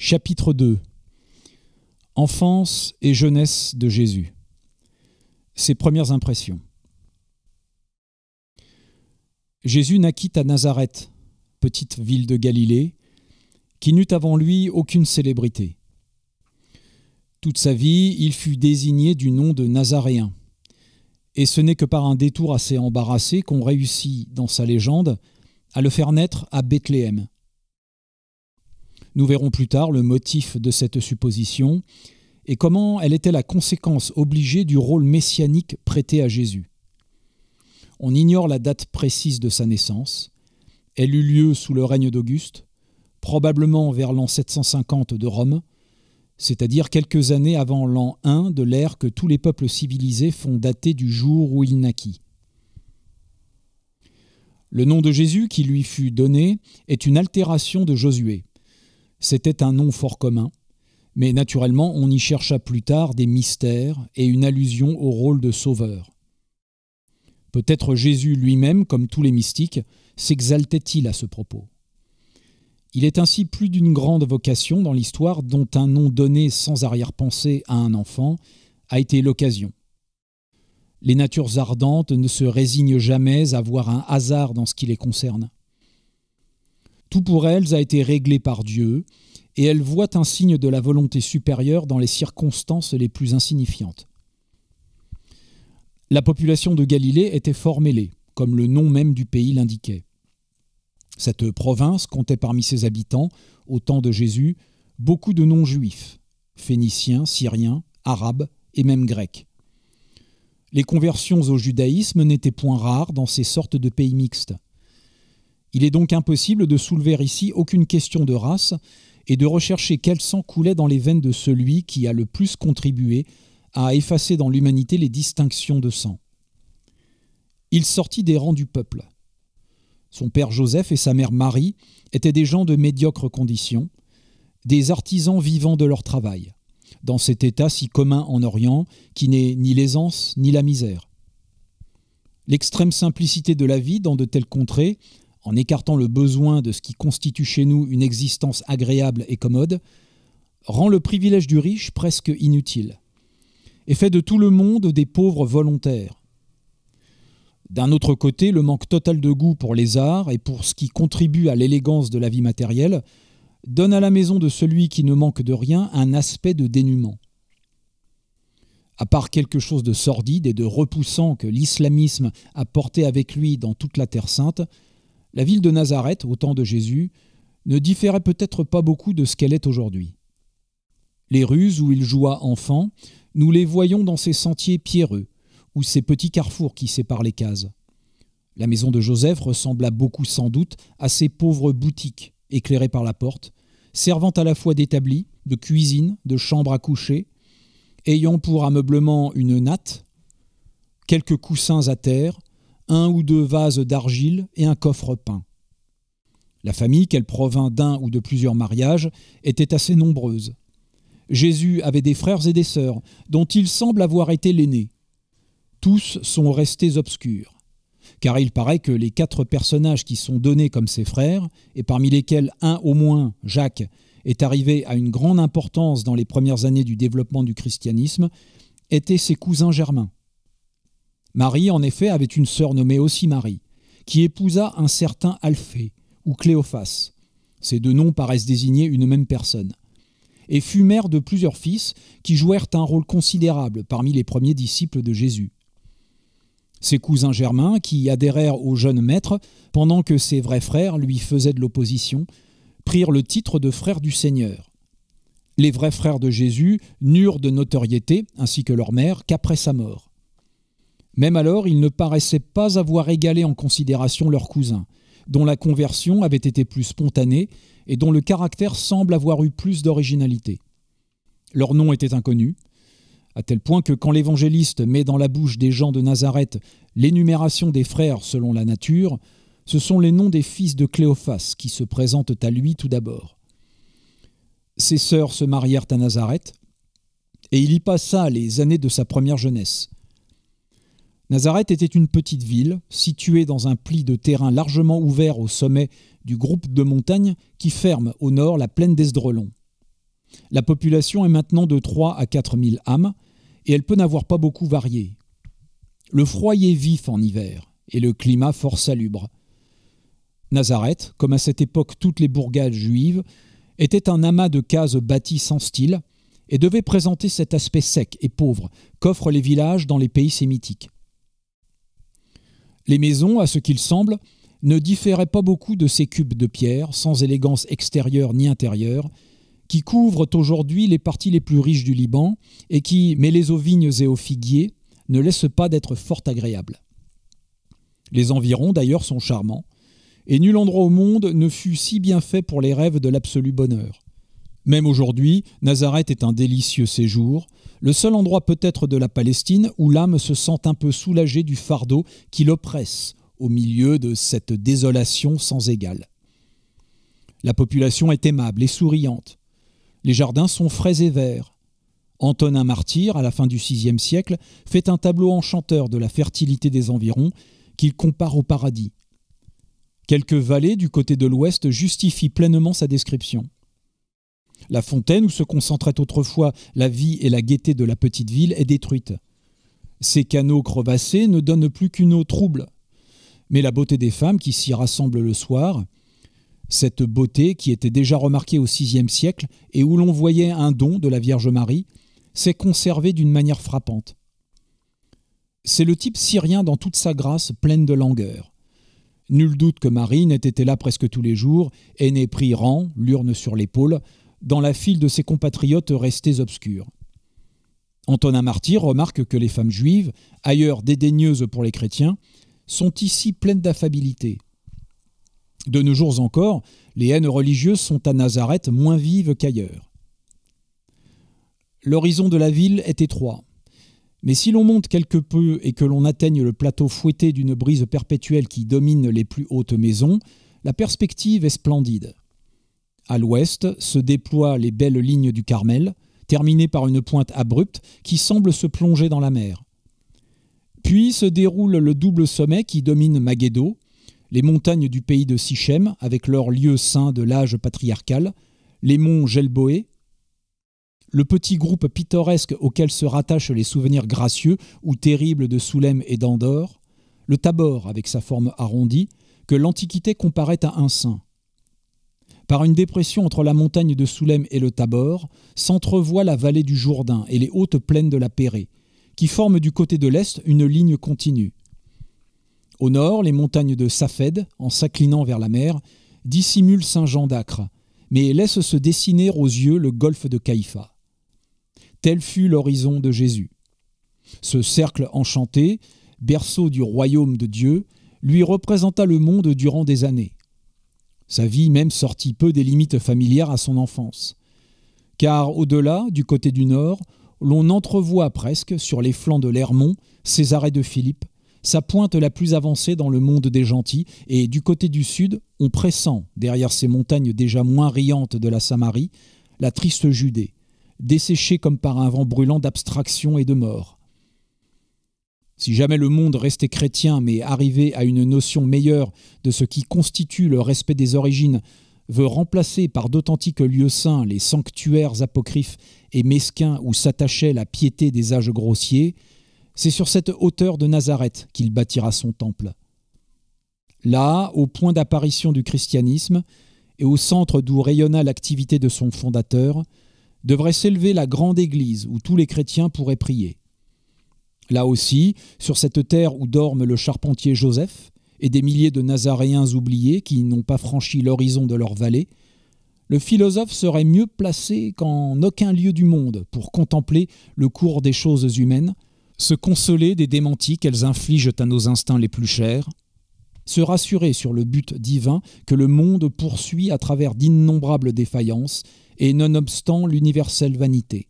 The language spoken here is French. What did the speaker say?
Chapitre 2 Enfance et jeunesse de Jésus. Ses premières impressions. Jésus naquit à Nazareth, petite ville de Galilée, qui n'eut avant lui aucune célébrité. Toute sa vie, il fut désigné du nom de Nazaréen. Et ce n'est que par un détour assez embarrassé qu'on réussit, dans sa légende, à le faire naître à Bethléem. Nous verrons plus tard le motif de cette supposition et comment elle était la conséquence obligée du rôle messianique prêté à Jésus. On ignore la date précise de sa naissance. Elle eut lieu sous le règne d'Auguste, probablement vers l'an 750 de Rome, c'est-à-dire quelques années avant l'an 1 de l'ère que tous les peuples civilisés font dater du jour où il naquit. Le nom de Jésus qui lui fut donné est une altération de Josué. C'était un nom fort commun, mais naturellement on y chercha plus tard des mystères et une allusion au rôle de sauveur. Peut-être Jésus lui-même, comme tous les mystiques, s'exaltait-il à ce propos? Il est ainsi plus d'une grande vocation dans l'histoire dont un nom donné sans arrière-pensée à un enfant a été l'occasion. Les natures ardentes ne se résignent jamais à voir un hasard dans ce qui les concerne. Tout pour elles a été réglé par Dieu, et elles voient un signe de la volonté supérieure dans les circonstances les plus insignifiantes. La population de Galilée était fort mêlée, comme le nom même du pays l'indiquait. Cette province comptait parmi ses habitants, au temps de Jésus, beaucoup de noms juifs, phéniciens, syriens, arabes et même grecs. Les conversions au judaïsme n'étaient point rares dans ces sortes de pays mixtes. Il est donc impossible de soulever ici aucune question de race et de rechercher quel sang coulait dans les veines de celui qui a le plus contribué à effacer dans l'humanité les distinctions de sang. Il sortit des rangs du peuple. Son père Joseph et sa mère Marie étaient des gens de médiocres conditions, des artisans vivant de leur travail, dans cet état si commun en Orient qui n'est ni l'aisance ni la misère. L'extrême simplicité de la vie dans de telles contrées, en écartant le besoin de ce qui constitue chez nous une existence agréable et commode, rend le privilège du riche presque inutile, et fait de tout le monde des pauvres volontaires, d'un autre côté, le manque total de goût pour les arts et pour ce qui contribue à l'élégance de la vie matérielle donne à la maison de celui qui ne manque de rien un aspect de dénuement. À part quelque chose de sordide et de repoussant que l'islamisme a porté avec lui dans toute la Terre sainte, la ville de Nazareth, au temps de Jésus, ne différait peut-être pas beaucoup de ce qu'elle est aujourd'hui. Les rues où il joua enfant, nous les voyons dans ces sentiers pierreux, ou ces petits carrefours qui séparent les cases. La maison de Joseph ressembla beaucoup sans doute à ces pauvres boutiques éclairées par la porte, servant à la fois d'établi, de cuisine, de chambre à coucher, ayant pour ameublement une natte, quelques coussins à terre, un ou deux vases d'argile et un coffre peint. La famille, qu'elle provint d'un ou de plusieurs mariages, était assez nombreuse. Jésus avait des frères et des sœurs, dont il semble avoir été l'aîné tous sont restés obscurs. Car il paraît que les quatre personnages qui sont donnés comme ses frères, et parmi lesquels un au moins, Jacques, est arrivé à une grande importance dans les premières années du développement du christianisme, étaient ses cousins germains. Marie, en effet, avait une sœur nommée aussi Marie, qui épousa un certain Alphée ou Cléophas. Ces deux noms paraissent désigner une même personne. Et fut mère de plusieurs fils qui jouèrent un rôle considérable parmi les premiers disciples de Jésus. Ses cousins germains, qui adhérèrent au jeune maître, pendant que ses vrais frères lui faisaient de l'opposition, prirent le titre de frères du Seigneur. Les vrais frères de Jésus n'eurent de notoriété, ainsi que leur mère, qu'après sa mort. Même alors, ils ne paraissaient pas avoir égalé en considération leurs cousins, dont la conversion avait été plus spontanée et dont le caractère semble avoir eu plus d'originalité. Leur nom était inconnu, à tel point que quand l'évangéliste met dans la bouche des gens de Nazareth l'énumération des frères selon la nature, ce sont les noms des fils de Cléophas qui se présentent à lui tout d'abord. Ses sœurs se marièrent à Nazareth, et il y passa les années de sa première jeunesse. Nazareth était une petite ville, située dans un pli de terrain largement ouvert au sommet du groupe de montagnes qui ferme au nord la plaine d'Esdrelon. La population est maintenant de 3 à 4 000 âmes, et elle peut n'avoir pas beaucoup varié. Le froid est vif en hiver, et le climat fort salubre. Nazareth, comme à cette époque toutes les bourgades juives, était un amas de cases bâties sans style, et devait présenter cet aspect sec et pauvre qu'offrent les villages dans les pays sémitiques. Les maisons, à ce qu'il semble, ne différaient pas beaucoup de ces cubes de pierre, sans élégance extérieure ni intérieure, qui couvrent aujourd'hui les parties les plus riches du Liban et qui, mêlées aux vignes et aux figuiers, ne laissent pas d'être fort agréables. Les environs, d'ailleurs, sont charmants, et nul endroit au monde ne fut si bien fait pour les rêves de l'absolu bonheur. Même aujourd'hui, Nazareth est un délicieux séjour, le seul endroit peut-être de la Palestine où l'âme se sent un peu soulagée du fardeau qui l'oppresse au milieu de cette désolation sans égale. La population est aimable et souriante. Les jardins sont frais et verts. Antonin Martyr, à la fin du VIe siècle, fait un tableau enchanteur de la fertilité des environs qu'il compare au paradis. Quelques vallées du côté de l'ouest justifient pleinement sa description. La fontaine où se concentrait autrefois la vie et la gaieté de la petite ville est détruite. Ces canaux crevassés ne donnent plus qu'une eau trouble. Mais la beauté des femmes qui s'y rassemblent le soir, cette beauté qui était déjà remarquée au VIe siècle et où l'on voyait un don de la Vierge Marie, s'est conservée d'une manière frappante. C'est le type syrien dans toute sa grâce pleine de langueur. Nul doute que Marie n'ait été là presque tous les jours n'ait pris rang, l'urne sur l'épaule, dans la file de ses compatriotes restés obscurs. Antonin Martyr remarque que les femmes juives, ailleurs dédaigneuses pour les chrétiens, sont ici pleines d'affabilité. De nos jours encore, les haines religieuses sont à Nazareth moins vives qu'ailleurs. L'horizon de la ville est étroit. Mais si l'on monte quelque peu et que l'on atteigne le plateau fouetté d'une brise perpétuelle qui domine les plus hautes maisons, la perspective est splendide. À l'ouest se déploient les belles lignes du Carmel, terminées par une pointe abrupte qui semble se plonger dans la mer. Puis se déroule le double sommet qui domine Maghédo, les montagnes du pays de Sichem avec leur lieu saint de l'âge patriarcal, les monts Gelboé, le petit groupe pittoresque auquel se rattachent les souvenirs gracieux ou terribles de Soulem et d'Andorre, le Tabor avec sa forme arrondie, que l'Antiquité comparait à un saint. Par une dépression entre la montagne de Soulem et le Tabor, s'entrevoit la vallée du Jourdain et les hautes plaines de la Pérée, qui forment du côté de l'est une ligne continue. Au nord, les montagnes de Safed, en s'inclinant vers la mer, dissimulent Saint-Jean d'Acre, mais laissent se dessiner aux yeux le golfe de Caïpha. Tel fut l'horizon de Jésus. Ce cercle enchanté, berceau du royaume de Dieu, lui représenta le monde durant des années. Sa vie même sortit peu des limites familières à son enfance. Car au-delà, du côté du nord, l'on entrevoit presque, sur les flancs de l'Hermont, Césarée de Philippe, sa pointe la plus avancée dans le monde des gentils, et du côté du sud, on pressent, derrière ces montagnes déjà moins riantes de la Samarie, la triste Judée, desséchée comme par un vent brûlant d'abstraction et de mort. Si jamais le monde restait chrétien mais arrivé à une notion meilleure de ce qui constitue le respect des origines, veut remplacer par d'authentiques lieux saints les sanctuaires apocryphes et mesquins où s'attachait la piété des âges grossiers, c'est sur cette hauteur de Nazareth qu'il bâtira son temple. Là, au point d'apparition du christianisme, et au centre d'où rayonna l'activité de son fondateur, devrait s'élever la grande église où tous les chrétiens pourraient prier. Là aussi, sur cette terre où dorment le charpentier Joseph et des milliers de Nazaréens oubliés qui n'ont pas franchi l'horizon de leur vallée, le philosophe serait mieux placé qu'en aucun lieu du monde pour contempler le cours des choses humaines, se consoler des démentis qu'elles infligent à nos instincts les plus chers, se rassurer sur le but divin que le monde poursuit à travers d'innombrables défaillances et nonobstant l'universelle vanité.